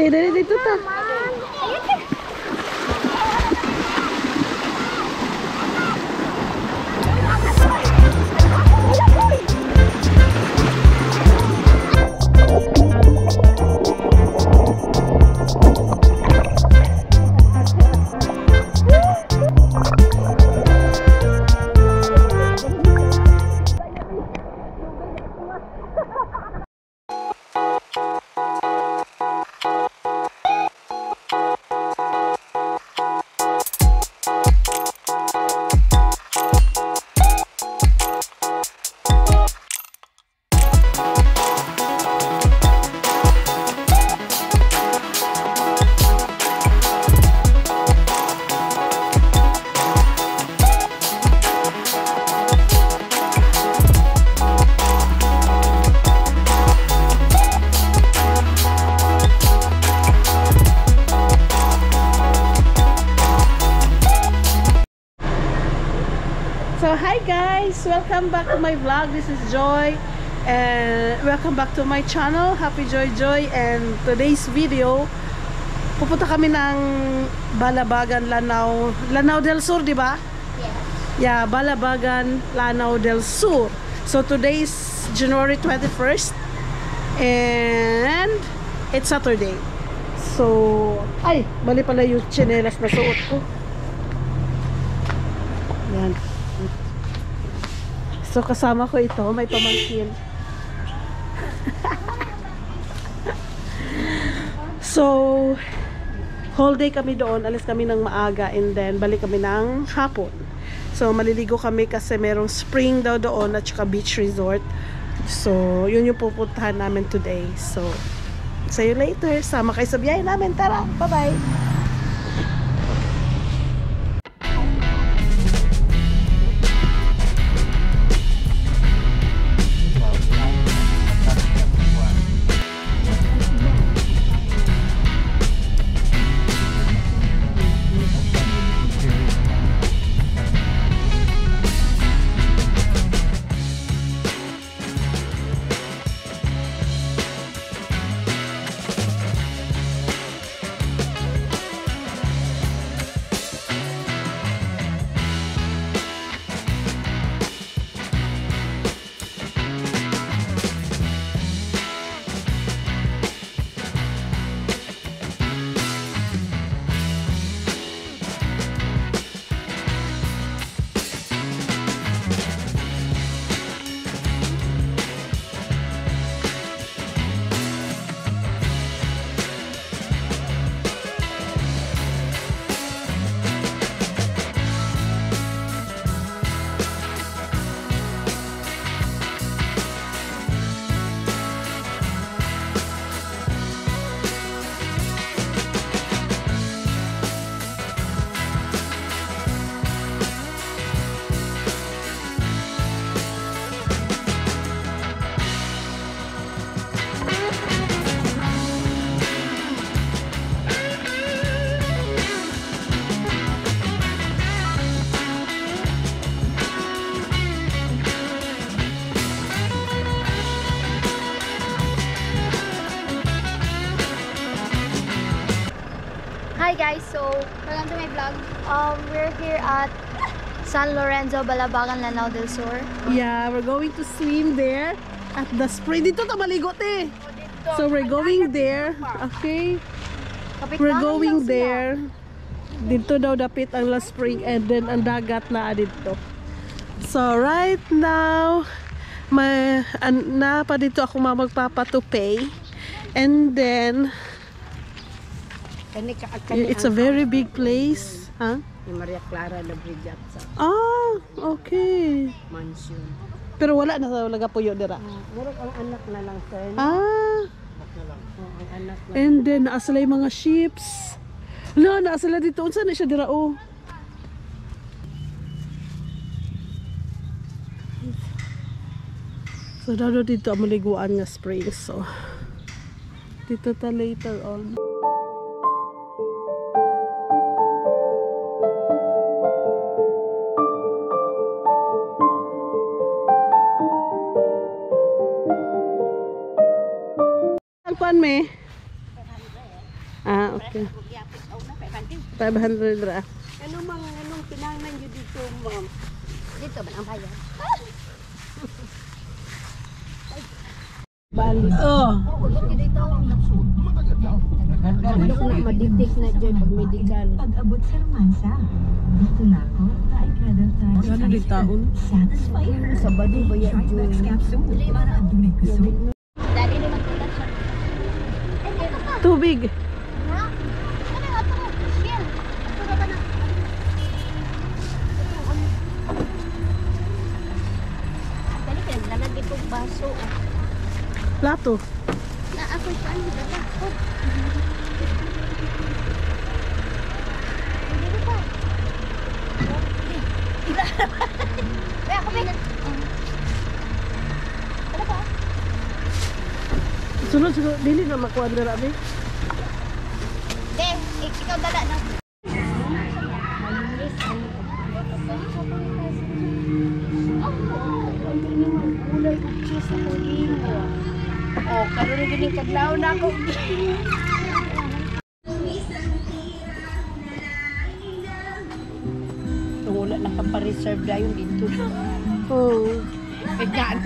Te, dali dito ta. So my vlog. This is Joy and welcome back to my channel, Happy Joy Joy and today's video pupunta kami ng Balabagan, Lanao, Lanao del Sur, di ba? Yeah, Balabagan, Lanao del Sur. So today is January 21st and it's Saturday. So, ay, mali pala yung chinelas na suot ko. Yan. So kasama ko ito, may pamangkin. so, whole day kami doon, alis kami ng maaga and then balik kami ng hapon. So, maliligo kami kasi merong spring daw doon at saka beach resort. So, yun yung pupuntahan namin today. So, see you later. Sama kayo sa biyahe namin. Tara, bye-bye. Guys, so welcome to my vlog. Um, we're here at San Lorenzo, Balabagan, Lanao del Sur. Yeah, we're going to swim there at the spring. Dito ta maligot eh. So we're going there. Okay. We're going there. Dito daw dapit ang last spring and then ang dagat na dito. So right now, may an, na pa dito ako ma- magpapatupay. And then it's a very big place. Huh? Maria Clara sa Ah, okay. mansion. Pero wala na sa laga puyo dira. Murag ang anak na lang sir. Ah, ang anak na. and then naa sila yung mga ships. No, naa sila dito. Unsa na siya dira oh? So, dado dito ang maliguan nga spring. So, dito ta later on. Kuan me? Ah, okay. 500 ra. Ano mga anong pinangnan nyo dito, ma'am? Dito ba ang bayan? Bali. Oh. Dito. Ano na maditik na dyan pag medical. Pag-abot sa romansa, dito na ako. Ano di taon? Satisfy her. Sa body ba yan, para gusto. Dali naman kita siya. Eh, dito ka. Tubig. Ha? Ano nga ito? Sige. Ito na ba na? Dali ka, naglalagay itong baso. Plato. Na ako siya, ang dala. Oh. Dito pa. Kaya ako? Sunod sunod dili na be. De, ik- ikaw dala na. Oh, karoon na gining kadlaw na ako. Wala na ka pa-reserve dayon dito. Oh. Kaya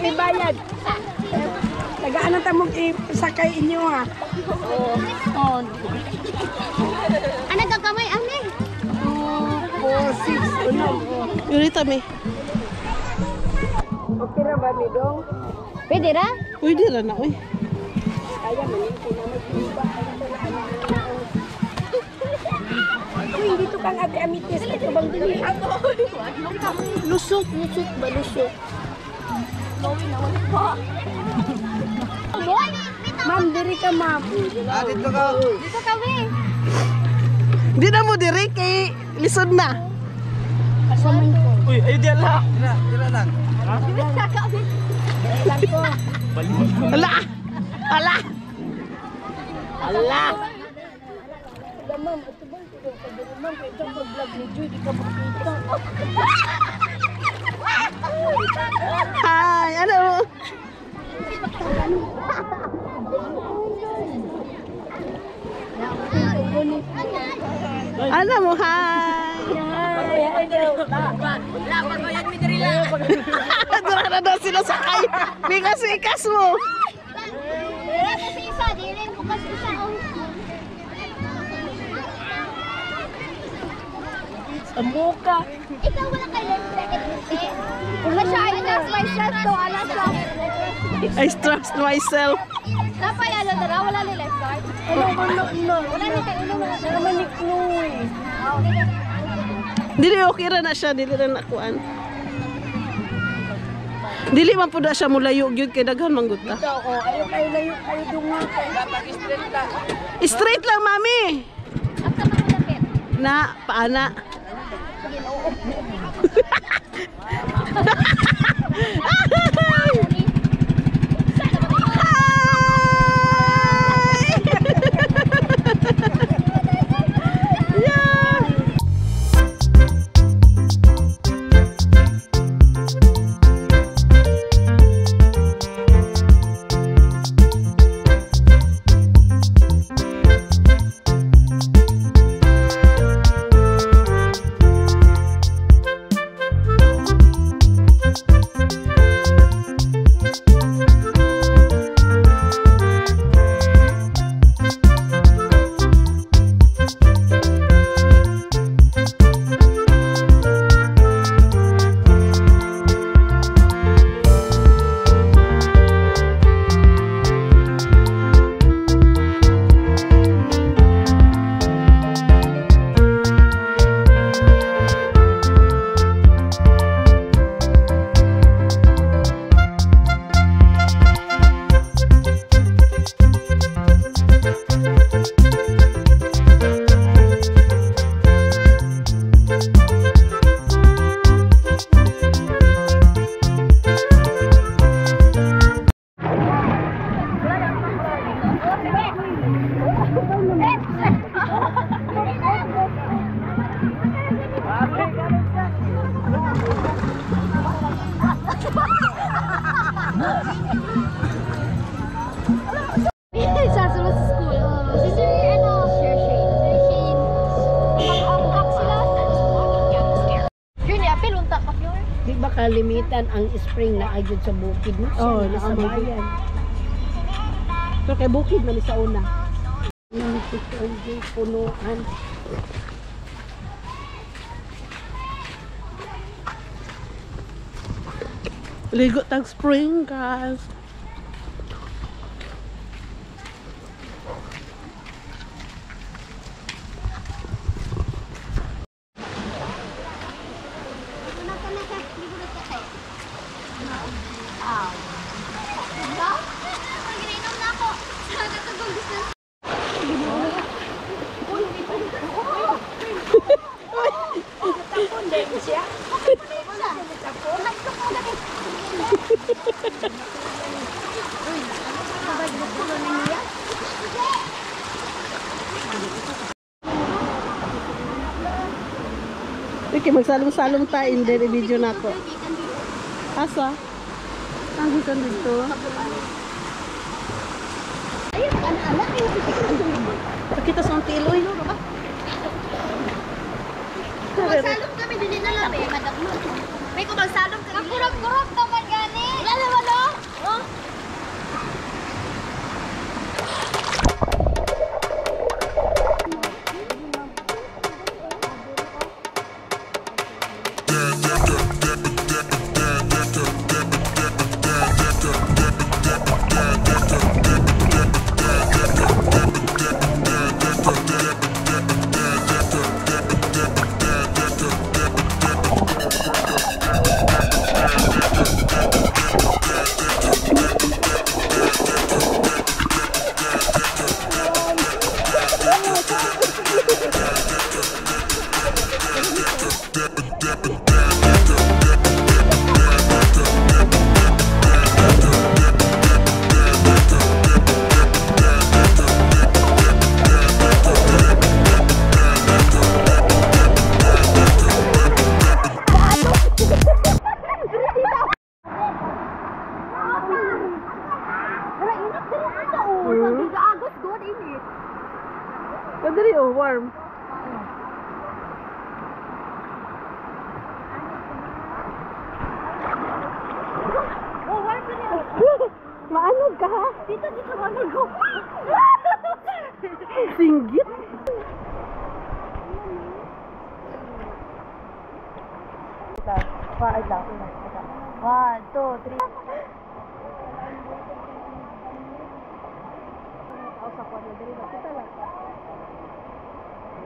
tamong ibayad. Tagaan ang tamong isakay inyo ha. Oo. Oh, Ano ane? 2, 4, 6, uno. Yurita me. Okay na ba, Midong? Pwede ra? Di ra na uy. Kaya maninti na mag-iba. Uy, dito kang ate amitis. Ito bang dili? Lusok. Lusok ba lusok? Boy! Ma'am, diri ka ma'am. Dito kami. Di na mo diri kay lisod na. Asaman ko. Uy, ayun diyan lang. Tira, tira lang. Ala! Ala! Ala! Hi! Ano? Ano mo? Hi! Dura na daw sila sakay. Bigas-ikas mo. Wala kasi isa, di rin ko kasi isa ang Sa muka. Ikaw wala kay kasi. I trust myself to, ano siya. I trust myself. Napay, ano na raw, wala ni lifeguard. Ano ba no? Wala ni kay ulo, wala Ano man ni Chloe? Dili okay ra na siya, dili ra na kuan. Dili man pud na siya mulayo gyud kay daghan mangguta. Ikaw, oh, ayaw kayo layo kayo dunga kay. Straight lang. Straight lang, mami. Na, paana. Ang spring na agad sa bukid mo? Oh, Siya, sa bayan. So kay bukid ni sa una. Ang punuan. Ligo tag spring, guys. Pag-ininom na ako. Sa katugong business. Okay, magsalong-salong tayo in the video na to. Asa? Ang gusto dito. Pakita sa tiloy. Magsalong kami, dili na lang. Mo. May kung magsalong ka. Kurap-kurap naman oh, warm. Maanog ka ha? Dito, dito, maanog ko. Singgit. One, two, three. Swimming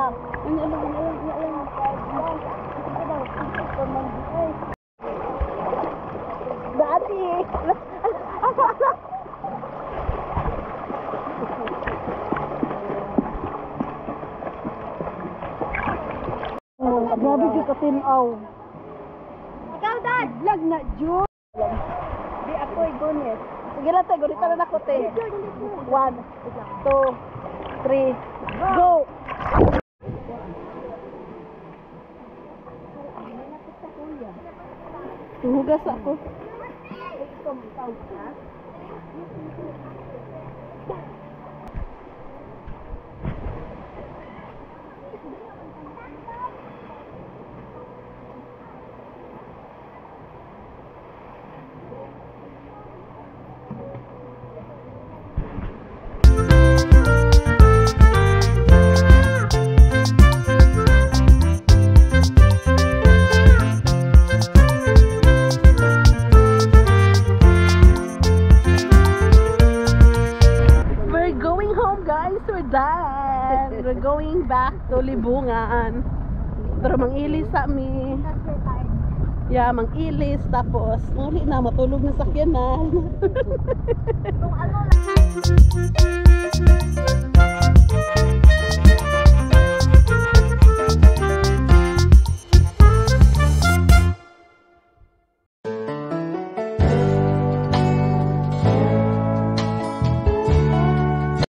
kita? Wait lang. Ano, ano, ano, ano, ano. Dati. Oh, grabe ka katinaw. Ikaw, Dad! Vlog na, Jun. Di ako igunit. Sige lang, tayo. Gunita na ako. One, two, three, go! Hugas ako. We're We're going back to Libungan. Pero mangilis sa mi. Yeah, mangilis. Tapos, uli na, matulog na sakyanan. Kung ano lang.